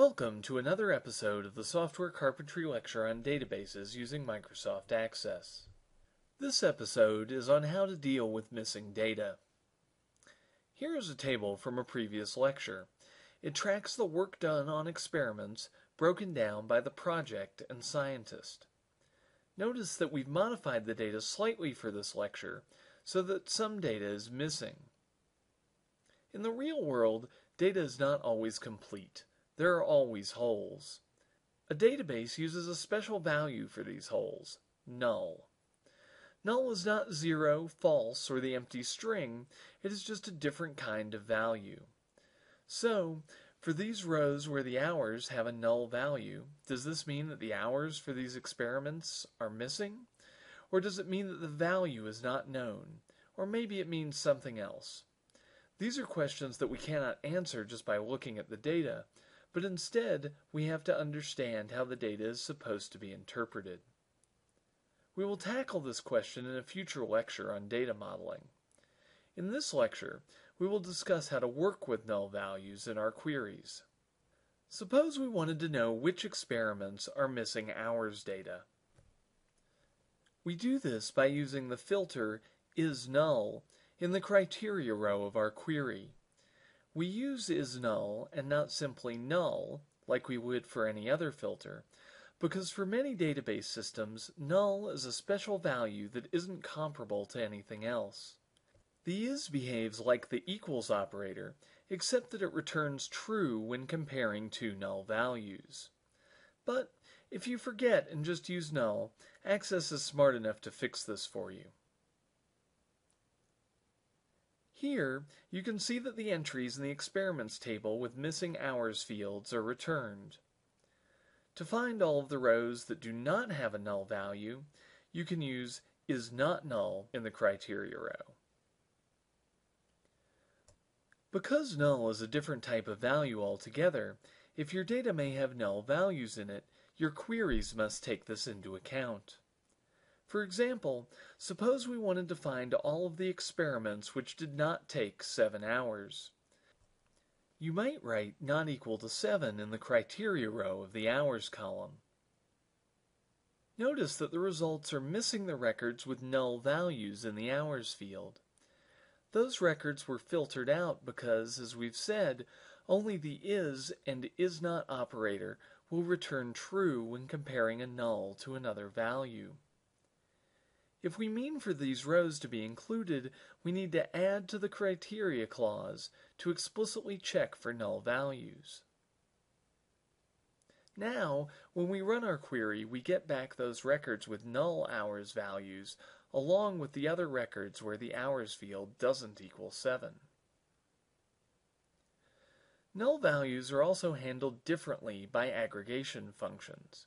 Welcome to another episode of the Software Carpentry Lecture on Databases using Microsoft Access. This episode is on how to deal with missing data. Here is a table from a previous lecture. It tracks the work done on experiments broken down by the project and scientist. Notice that we've modified the data slightly for this lecture so that some data is missing. In the real world, data is not always complete. There are always holes. A database uses a special value for these holes, null. Null is not zero, false, or the empty string, it is just a different kind of value. So, for these rows where the hours have a null value, does this mean that the hours for these experiments are missing? Or does it mean that the value is not known? Or maybe it means something else. These are questions that we cannot answer just by looking at the data, but instead we have to understand how the data is supposed to be interpreted. We will tackle this question in a future lecture on data modeling. In this lecture, we will discuss how to work with null values in our queries. Suppose we wanted to know which experiments are missing hours data. We do this by using the filter is null in the criteria row of our query. We use isNull and not simply null, like we would for any other filter, because for many database systems, null is a special value that isn't comparable to anything else. The is behaves like the equals operator, except that it returns true when comparing two null values. But if you forget and just use null, Access is smart enough to fix this for you. Here, you can see that the entries in the experiments table with missing hours fields are returned. To find all of the rows that do not have a null value, you can use is not null in the criteria row. Because null is a different type of value altogether, if your data may have null values in it, your queries must take this into account. For example, suppose we wanted to find all of the experiments which did not take 7 hours. You might write not equal to 7 in the criteria row of the hours column. Notice that the results are missing the records with null values in the hours field. Those records were filtered out because, as we've said, only the is and is not operator will return true when comparing a null to another value. If we mean for these rows to be included, we need to add to the criteria clause to explicitly check for null values. Now, when we run our query, we get back those records with null hours values along with the other records where the hours field doesn't equal 7. Null values are also handled differently by aggregation functions.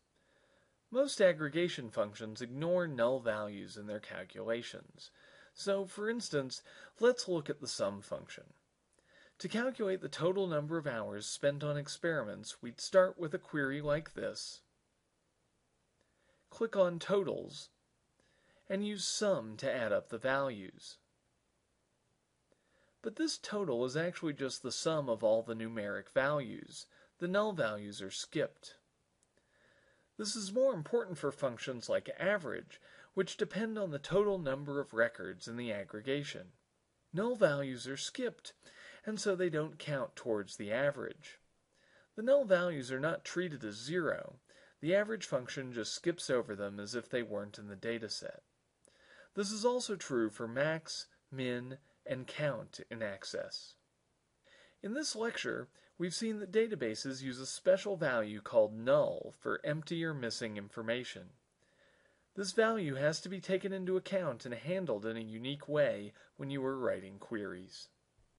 Most aggregation functions ignore null values in their calculations. So, for instance, let's look at the sum function. To calculate the total number of hours spent on experiments, we'd start with a query like this. Click on Totals and use Sum to add up the values. But this total is actually just the sum of all the numeric values. The null values are skipped. This is more important for functions like average, which depend on the total number of records in the aggregation. Null values are skipped, and so they don't count towards the average. The null values are not treated as zero. The average function just skips over them as if they weren't in the dataset. This is also true for max, min, and count in Access. In this lecture, we've seen that databases use a special value called null for empty or missing information. This value has to be taken into account and handled in a unique way when you are writing queries.